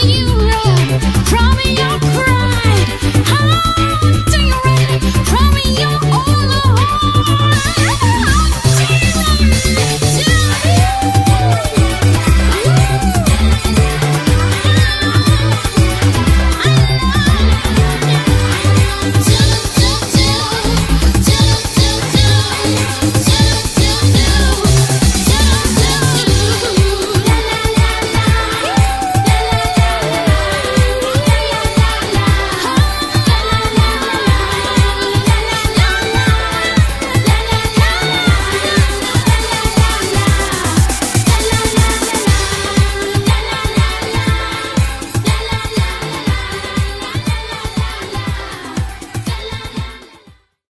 you run from your pride. Oh.